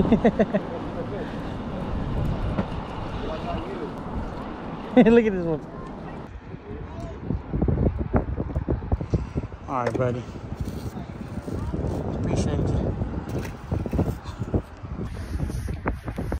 Look at this one. All right, buddy.